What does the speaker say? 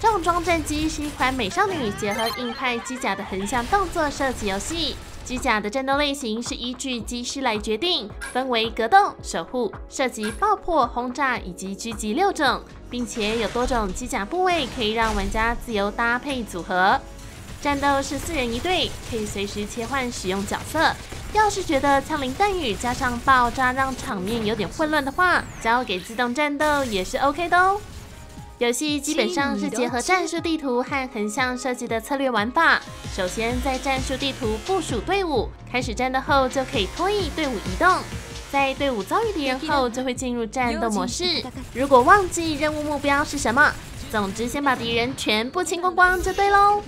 重装战机是一款美少女结合硬派机甲的横向动作射击游戏。机甲的战斗类型是依据机师来决定，分为格斗、守护、射击、爆破、轰炸以及狙击六种，并且有多种机甲部位可以让玩家自由搭配组合。战斗是四人一队，可以随时切换使用角色。要是觉得枪林弹雨加上爆炸让场面有点混乱的话，交给自动战斗也是 OK 的哦。游戏基本上是结合战术地图和横向设计的策略玩法。首先在战术地图部署队伍，开始战斗后就可以拖曳队伍移动。在队伍遭遇敌人后，就会进入战斗模式。如果忘记任务目标是什么，总之先把敌人全部清光光就对喽。